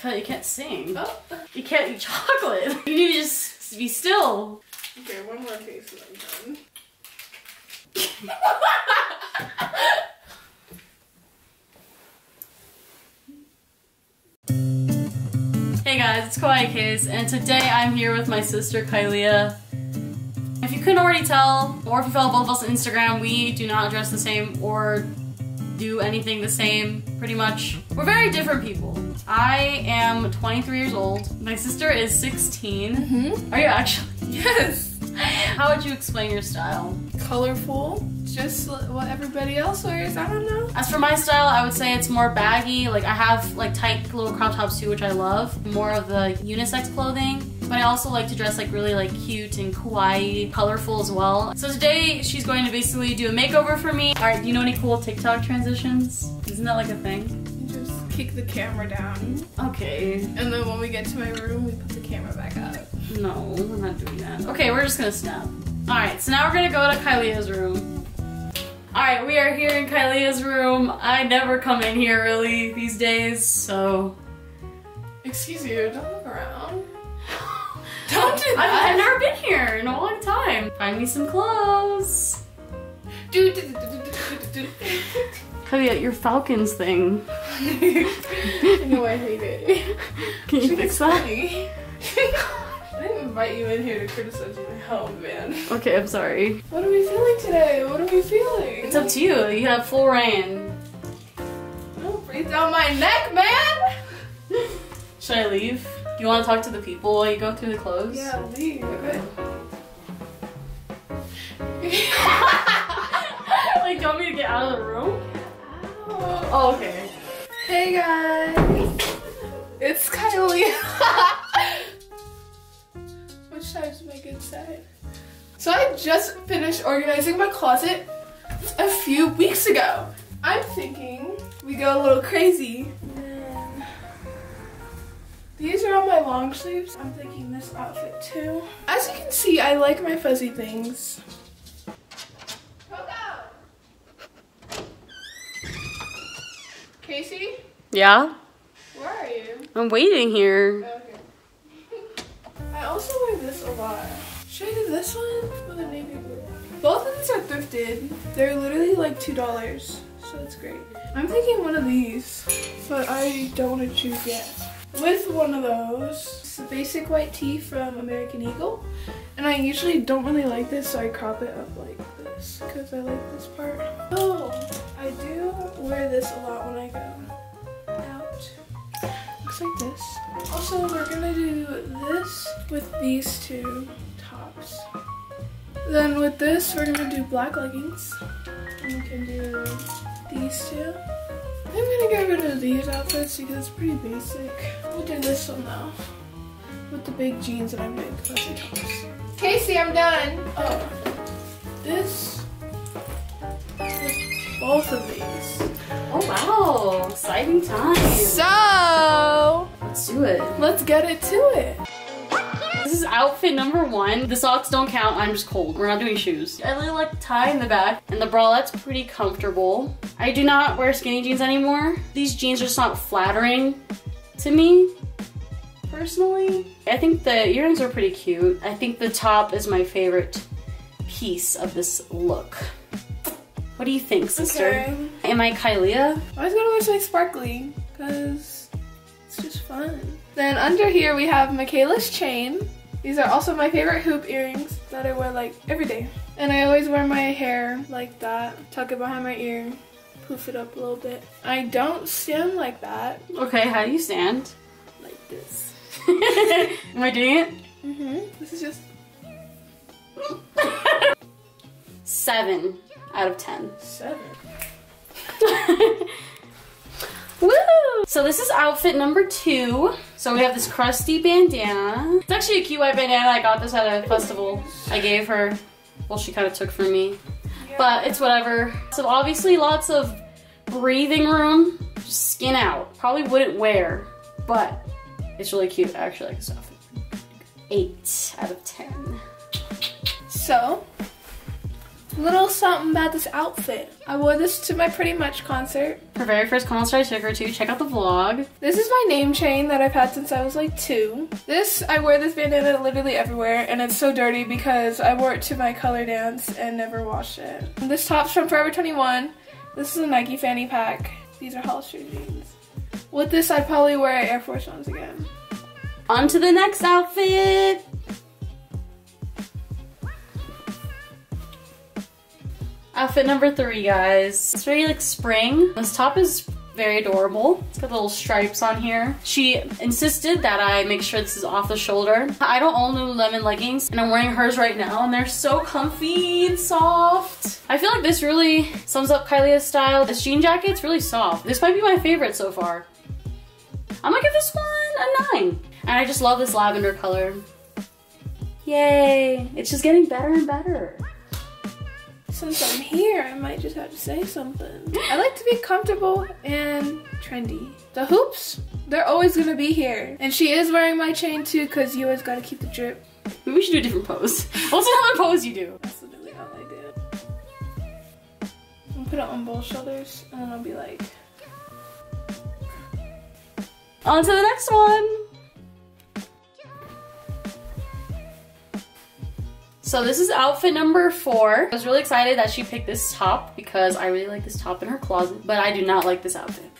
Cause you can't sing. Oh. You can't eat chocolate. You need to just be still. Okay, one more case and I'm done. Hey guys, it's Kawaii Kace, and today I'm here with my sister Kailea. If you couldn't already tell, or if you follow both of us on Instagram, we do not dress the same or do anything the same, pretty much. We're very different people. I am 23 years old. My sister is 16. Mm-hmm. Are you actually? Yes. How would you explain your style? Colorful. Just what everybody else wears. I don't know. As for my style, I would say it's more baggy. Like I have like tight little crop tops too, which I love. More of the unisex clothing. But I also like to dress like really like cute and kawaii, colorful as well. So today she's going to basically do a makeover for me. All right, do you know any cool TikTok transitions? Isn't that like a thing? Kick the camera down. Okay. And then when we get to my room, we put the camera back up. No, we're not doing that. Okay, we're just gonna snap. All right, so now we're gonna go to Kailea's room. All right, we are here in Kailea's room. I never come in here really these days, so Excuse you, don't look around. Don't do I've, that. I've never been here in a long time. Find me some clothes. Do, do. Kailea, your Falcons thing. I know I hate it. Can you fix that? I didn't invite you in here to criticize my health, man. Okay, I'm sorry. What are we feeling today? What are we feeling? It's up to you. You have full reign. Don't breathe down my neck, man! Should I leave? Do you want to talk to the people while you go through the clothes? Yeah, leave. like, out of the room? Oh, okay. Hey guys! It's Kylie. Which side's my good side? So I just finished organizing my closet a few weeks ago. I'm thinking we go a little crazy. These are all my long sleeves. I'm thinking this outfit too. As you can see, I like my fuzzy things. Casey, Yeah? where are you? I'm waiting here. Okay. I also wear this a lot. Should I do this one or the navy blue? Both of these are thrifted. They're literally like two dollars, so it's great. I'm thinking one of these, but I don't want to choose yet. With one of those, it's a basic white tee from American Eagle, and I usually don't really like this, so I crop it up like this because I like this part. Oh, I do wear this a lot when I go out. Looks like this. Also, we're gonna do this with these two tops. Then with this, we're gonna do black leggings. And we can do these two. I'm gonna get rid of these outfits because it's pretty basic. We'll do this one though. With the big jeans that I made fuzzy tops. Casey, I'm done. Oh, this both of these. Oh, wow. Exciting time. So, Let's do it. let's get it to it. This is outfit number one. The socks don't count, I'm just cold. We're not doing shoes. I really like the tie in the back, and the bralettes pretty comfortable. I do not wear skinny jeans anymore. These jeans are just not flattering to me, personally. I think the earrings are pretty cute. I think the top is my favorite piece of this look. What do you think, sister? Okay. Am I Kailea? I was gonna wear something sparkly because it's just fun. Then under here we have Michaela's chain. These are also my favorite hoop earrings that I wear like every day. And I always wear my hair like that, tuck it behind my ear, poof it up a little bit. I don't stand like that, Okay, how do you stand? like this. Am I doing it? Mm-hmm. This is just Seven out of ten. seven. Woo! So this is outfit number two. So we have this crusty bandana. It's actually a cute white bandana. I got this at a festival. I gave her. Well, she kind of took from me. But it's whatever. So obviously lots of breathing room. Just skin out. Probably wouldn't wear, but it's really cute. I actually like this outfit. Eight out of ten. So Little something about this outfit. I wore this to my Pretty Much concert. Her very first concert I took her to. Check out the vlog. This is my name chain that I've had since I was like two. This, I wear this bandana literally everywhere and it's so dirty because I wore it to my color dance and never washed it. This top's from Forever 21. This is a Nike fanny pack. These are Hollister jeans. With this, I'd probably wear Air Force Ones again. On to the next outfit. Outfit number three, guys. It's very like spring. This top is very adorable. It's got little stripes on here. She insisted that I make sure this is off the shoulder. I don't own Lululemon leggings and I'm wearing hers right now and they're so comfy and soft. I feel like this really sums up Kailea's style. This jean jacket's really soft. This might be my favorite so far. I'm gonna give this one a nine. And I just love this lavender color. Yay! It's just getting better and better. Since I'm here, I might just have to say something. I like to be comfortable and trendy. The hoops, they're always gonna be here. And she is wearing my chain too, cause you always gotta keep the drip. Maybe we should do a different pose. What's another pose you do? That's literally all I do. I'll put it on both shoulders, and then I'll be like, On to the next one. So this is outfit number four. I was really excited that she picked this top because I really like this top in her closet, but I do not like this outfit.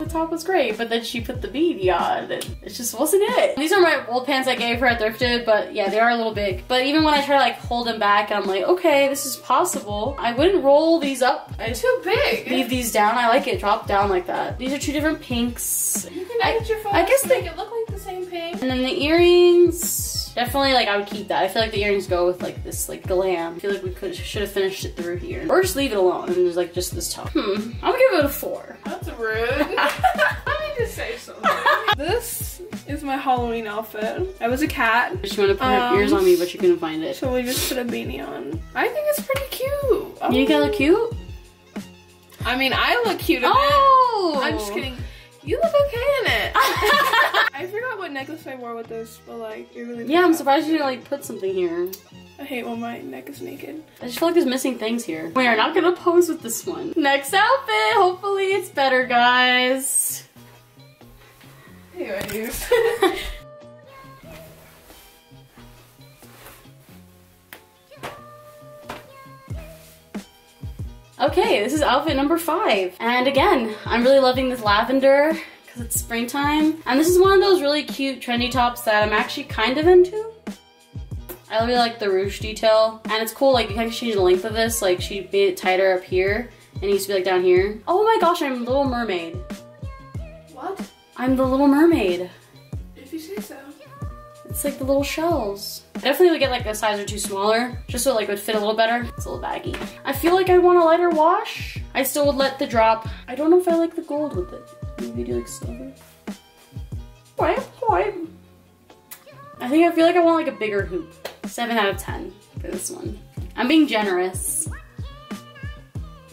the top was great, but then she put the beanie on and it just wasn't it. These are my old pants I gave her at Thrifted, but yeah, they are a little big. But even when I try to like hold them back, I'm like, okay, this is possible. I wouldn't roll these up. I just too big. leave these down. I like it drop down like that. These are two different pinks. You can I- edit your photos I guess they- make it look like the same pink. And then the earrings, definitely like I would keep that. I feel like the earrings go with like this like glam. I feel like we could should have finished it through here. Or just leave it alone and there's like just this top. Hmm, I'm gonna give it a four. That's rude. Let me just say something. this is my Halloween outfit. I was a cat, She wanted to put her Um, ears on me, but she couldn't find it. so we just put a beanie on. I think it's pretty cute. I You think I look cute? I mean, I look cute in Oh! it. I'm just kidding. You look okay in it. I forgot what necklace I wore with this, but like, it really. Yeah, I'm surprised you didn't like put something here. I hate when my neck is naked. I just feel like there's missing things here. We are not gonna pose with this one. Next outfit, hopefully it's better, guys. Okay, this is outfit number five. And again, I'm really loving this lavender because it's springtime. And this is one of those really cute trendy tops that I'm actually kind of into. I really like the ruche detail. And it's cool, like you can change the length of this. Like she made it tighter up here and it used to be like down here. Oh my gosh, I'm Little Mermaid. what? I'm the Little Mermaid. If you say so. It's like the little shells. I definitely would get like a size or two smaller, just so it like would fit a little better. It's a little baggy. I feel like I want a lighter wash. I still would let the drop. I don't know if I like the gold with it. Maybe do like silver. Why? Why? I think I feel like I want like a bigger hoop. Seven out of ten for this one. I'm being generous.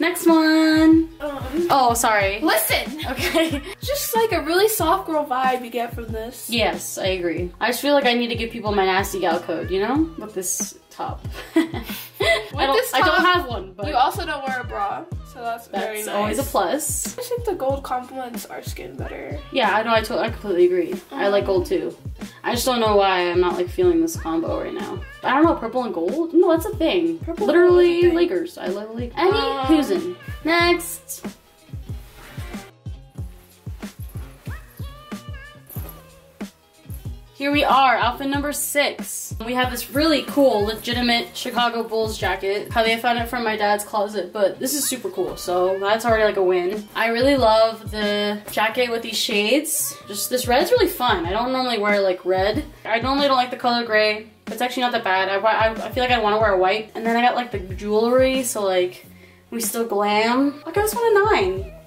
Next one. Um, Oh, sorry. listen! Okay. Just like a really soft girl vibe you get from this. Yes, I agree. I just feel like I need to give people my nasty gal code, you know? With this top. I, don't, I don't have one, but You also don't wear a bra, so that's, very that's nice. always a plus. I think the gold complements our skin better. Yeah, I know, I, to- I completely agree. I like gold too. I just don't know why I'm not like feeling this combo right now. I don't know, purple and gold? No, that's a thing. Purple Literally gold a thing. Lakers. I love Lakers. Any Um, who'sin. Next. Here we are, outfit number six. We have this really cool, legitimate Chicago Bulls jacket. Probably I found it from my dad's closet, but this is super cool, so that's already like a win. I really love the jacket with these shades. Just this red's really fun. I don't normally wear like red. I normally don't like the color gray. It's actually not that bad. I, I, I feel like I want to wear white. And then I got like the jewelry, so like we still glam. Like give this one a nine.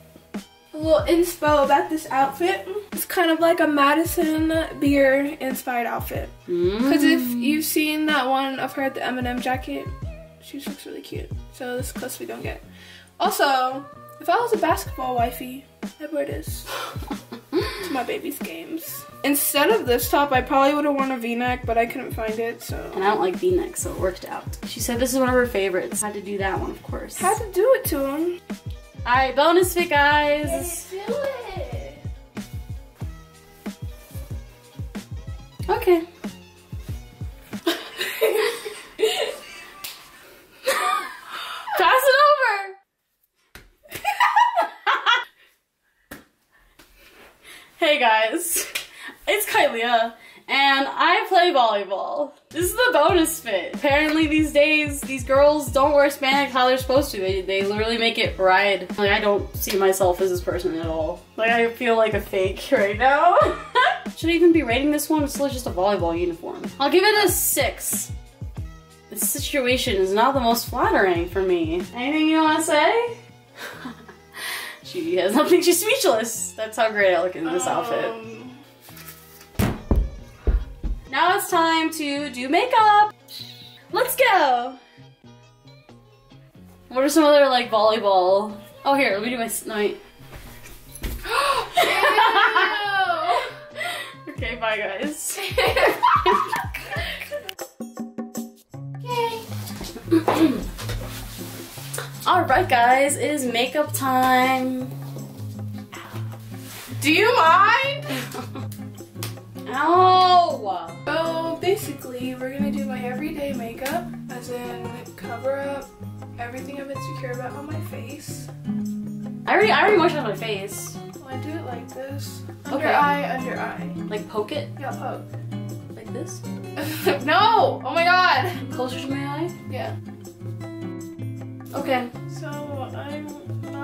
A little inspo about this outfit. It's kind of like a Madison Beer inspired outfit. Because if you've seen that one of her at the M&M jacket, she just looks really cute. So this is close we don't get. Also, if I was a basketball wifey, I'd wear this to my baby's games. Instead of this top, I probably would have worn a v-neck, but I couldn't find it, so. And I don't like v-necks, so it worked out. She said this is one of her favorites. Had to do that one, of course. Had to do it to him. Alright, bonus fit, guys. Okay. Pass it over. hey guys, it's Kailea, and I play volleyball. This is the bonus fit. Apparently these days, these girls don't wear spandex how they're supposed to. They, they literally make it ride. Like I don't see myself as this person at all. Like I feel like a fake right now. Should I even be rating this one? It's still just a volleyball uniform. I'll give it a six. This situation is not the most flattering for me. Anything you want to say? she has nothing. She's speechless. That's how great I look in this outfit. Um, Now it's time to do makeup. Let's go. What are some other like volleyball? Oh, here, let me do my. My... okay, bye guys. Okay. All right, guys, it is makeup time. do you mind? Ow! So basically, we're gonna do my everyday makeup, as in cover up everything I'm insecure about on my face. I already, I already moisturized my face. Well, I do it like this. Under Okay. eye, under eye. Like poke it, Yeah, poke. like this. no! Oh my god! Closer to my eye. Yeah. Okay. So I'm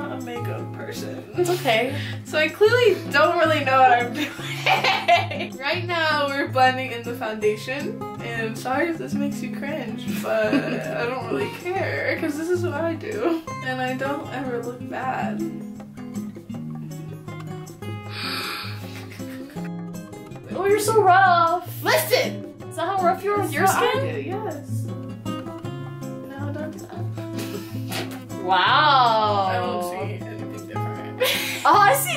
not a makeup person. It's okay. So I clearly don't really know what I'm doing. right now we're blending in the foundation. And sorry if this makes you cringe, but I don't really care because this is what I do. And I don't ever look bad. Oh, you're so rough. Listen! Is that how rough you are with your skin? do, yes. No, don't do that. Wow.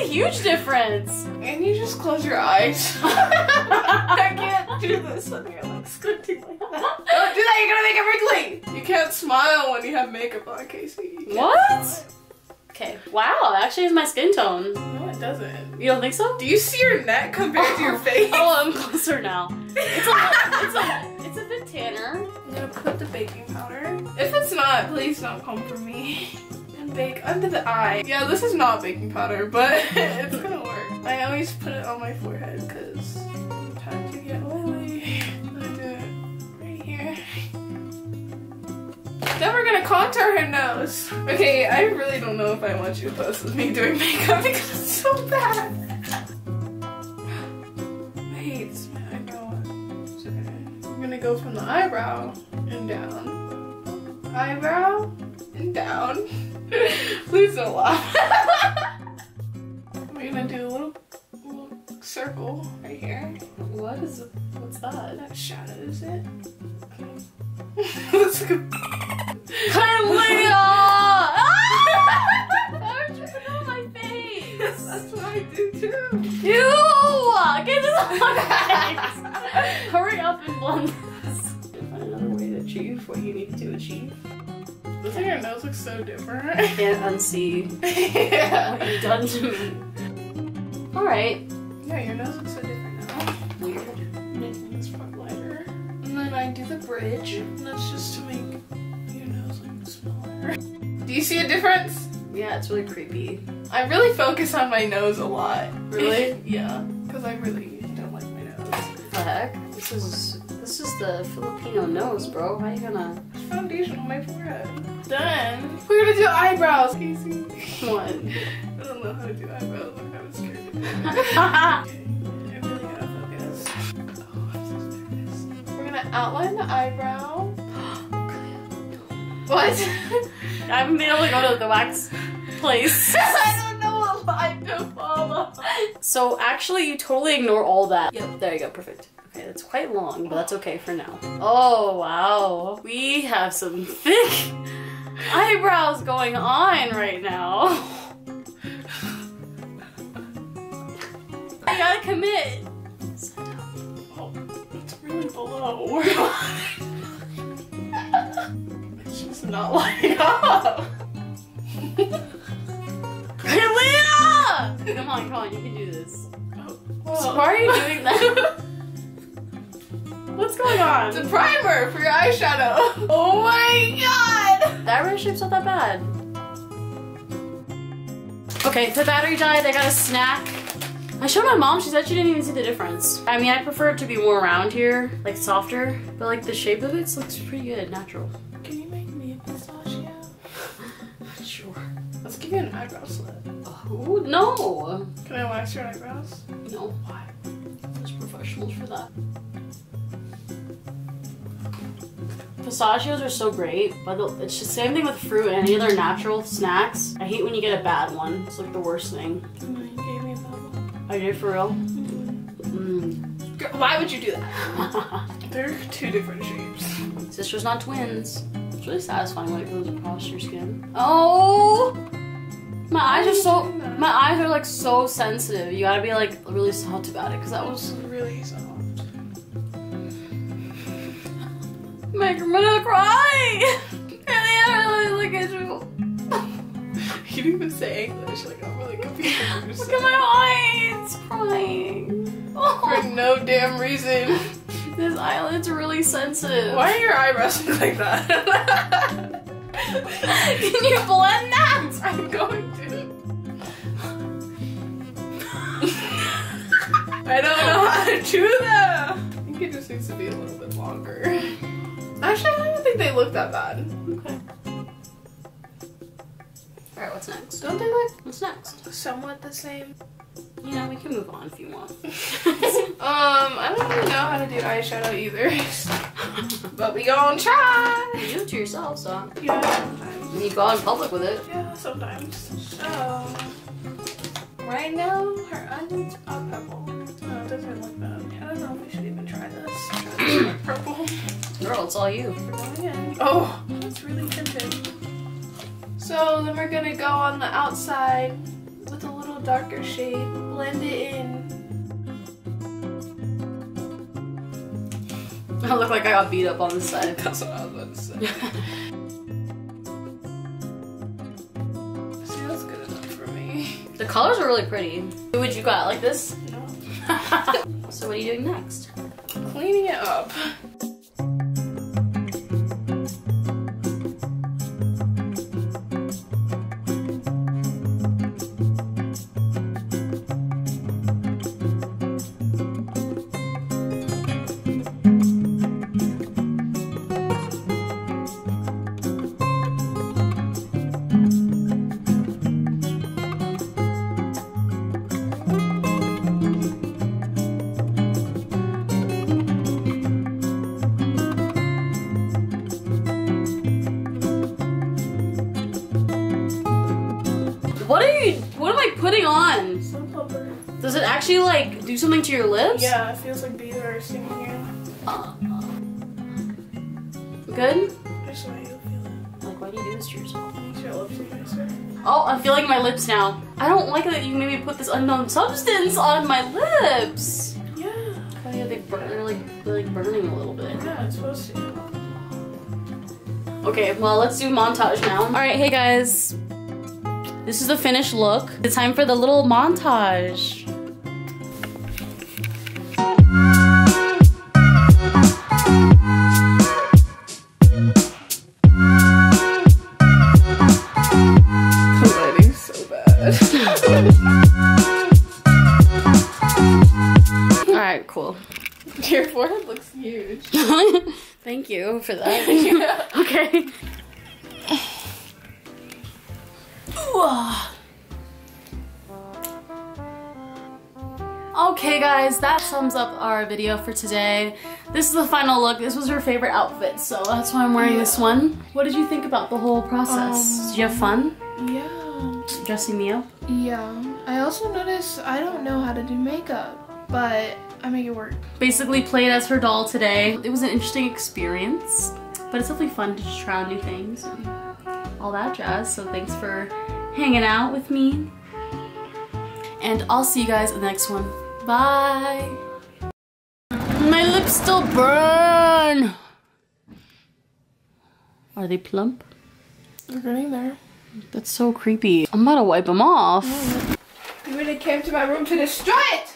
A huge difference. and you just close your eyes. I can't do this when you're like squinting like that. Don't do that, you're gonna make it wrinkly! You can't smile when you have makeup on, Casey. What? smile. Okay. Wow, that actually is my skin tone. No, it doesn't. You don't think so? Do you see your neck compared to your oh, face? Oh, I'm closer now. It's a, it's a, it's a bit tanner. I'm gonna put the baking powder. If it's not, please don't come for me. Bake under the eye. Yeah, this is not baking powder, but it's gonna work. I always put it on my forehead because sometimes you get oily. I do it right here. Then we're gonna contour her nose. Okay, I really don't know if I want you to post with me doing makeup because it's so bad. Okay. Gonna go from the eyebrow and down. Eyebrow and down. Please don't laugh. We're gonna do a little, little circle right here. What is? What's that? That shadows it. Let's go. Kailea! Why would you put it on my face? That's what I do too. Ew! Get this on my face! Hurry up and blend this. Find another way to achieve what you need to achieve. Your nose looks so different. I can't unsee yeah. what you've done to me. Alright. Yeah, your nose looks so different now. Weird. Making this part lighter. And then I do the bridge. And that's just to make your nose look smaller. Do you see a difference? Yeah, it's really creepy. I really focus on my nose a lot. Really? yeah. Because I really don't like my nose. What the heck? This is this is the Filipino nose, bro. How you gonna There's foundation on my forehead. Done. We're gonna do eyebrows, Casey. what? I don't know how to do eyebrows. I'm kind of scared to do it. Okay, I really gotta focus. Oh, I'm so nervous. We're gonna outline the eyebrow. What? I haven't been able to go to the wax place. I don't know line to follow. So actually, you totally ignore all that. Yep, there you go, perfect. Okay, that's quite long, but that's okay for now. Oh, wow. We have some thick eyebrows going on right now. I gotta commit. Oh, it's really below. it's just not lighting up. Hey, Leah! Come on, come on, you can do this. Oh. Whoa. Why are you doing that? What's going on? It's a primer for your eyeshadow. Oh my god! That red shape's not that bad. Okay, the battery died. I got a snack. I showed my mom. She said she didn't even see the difference. I mean, I prefer it to be more round here, like softer. But like the shape of it looks pretty good, natural. Can you make me a pistachio? Sure. Let's give you an eyebrow slip. Oh no, Can I wax your eyebrows? no. Why? There's professionals for that. Pistachios are so great, but it's the same thing with fruit and any other natural snacks. I hate when you get a bad one. It's like the worst thing. No, you gave me a bubble. I did for real. Mm. Girl, Why would you do that? They're two different shapes. Sisters not twins. It's really satisfying when it goes across your skin. Oh, my eyes are are so. My eyes are like so sensitive. You gotta be like really soft about it, cause that was. Really soft. Make gonna cry. Really, look at you. Didn't even say English. Like I'm really confused. Look at my eyes crying. For Oh, no damn reason. this eyelid's really sensitive. Why are your eyebrows like that? Can you blend that? I'm going to. I don't know how to do that. I think it just needs to be a little bit longer. Actually, I don't even think they look that bad. Okay. All right, what's next? Don't they look What's next? somewhat the same? You know, we can move on if you want. Um, I don't really know how to do eyeshadow either. but we gonna try. You do it to yourself, so Yeah, sometimes. you go out in public with it. Yeah, sometimes. So, right now, her onions are purple. No, it doesn't look bad. I don't know if we should even try this. Try this purple. Girl, it's all you. Oh, that's really tinted. So then we're gonna go on the outside with a little darker shade, blend it in. I look like I got beat up on the side. That's what I was about to say. See, that's good enough for me. the colors are really pretty. Would you got like this? No. so what are you doing next? Cleaning it up. Do something to your lips? Yeah, it feels like bees are singing here. Uh, good. You feel it. Like, why do you do this to yourself? Makes your lips look nicer. Oh, I'm feeling my lips now. I don't like that you made me put this unknown substance on my lips. Yeah. Oh yeah, they burn. They're like they're like burning a little bit. Yeah, it's supposed to. Okay, well, let's do montage now. All right, hey guys. This is the finished look. It's time for the little montage. Right, cool. Your forehead looks huge. Thank you for that. yeah. okay. Okay guys, that sums up our video for today. This is the final look. This was her favorite outfit, so that's why I'm wearing this one. What did you think about the whole process? Um, did you have fun Yeah. dressing me up? Yeah. I also noticed I don't know how to do makeup, but I make it work. Basically played as her doll today. It was an interesting experience, but it's definitely fun to just try out new things and all that jazz. So thanks for hanging out with me. And I'll see you guys in the next one. Bye. My lips still burn. Are they plump? They're getting there. That's so creepy. I'm about to wipe them off. You would have came to my room to destroy it!